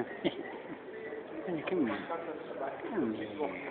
Quindi che mi... Che mi...